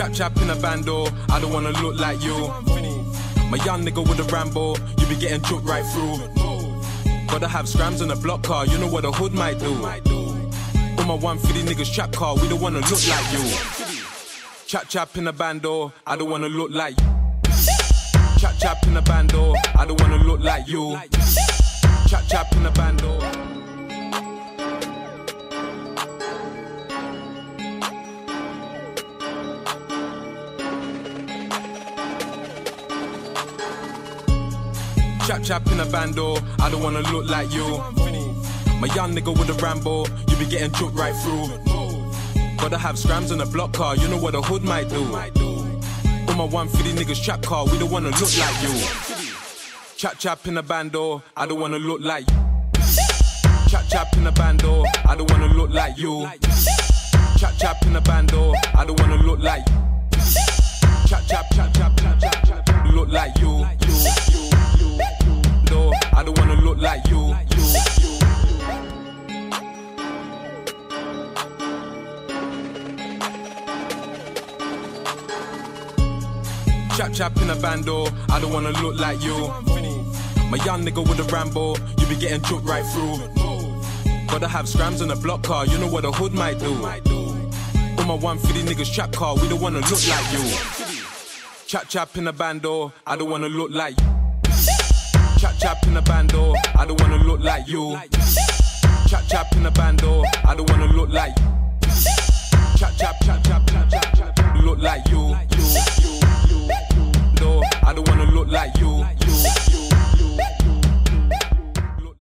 Chap chap in a bando, I don't wanna look like you. My young nigga with a Rambo, you be getting choked right through. Gotta have scrams in a block car, you know what a hood might do. All my 150 niggas trap car, we don't wanna look like you. Chap chap in a bando, I don't wanna look like you. Chap chap in a bando, I don't wanna look like you. Chap chap in a bando. Chap chap in a bando, I don't wanna look like you. My young nigga with a Rambo, you be getting choked right through. Gotta have scrams in a block car, you know what a hood might do. All my 150 niggas trap car, we don't wanna look like you. Chap chap in a bando, I don't wanna look like you. Chap chap in a bando, I don't wanna look like you. Chap chap in a bando, I don't wanna look like you. Chap chap in a bando, I don't wanna look like you. My young nigga with a Rambo, you be getting choked right through. Gotta have scrams in a block car, you know what a hood might do. All my 150 niggas trap car, we don't wanna look like you. Chap chap in a bando, I don't wanna look like you. Chap chap in a bando, I don't wanna look like you. Chap chap in a bando, I don't wanna look like you.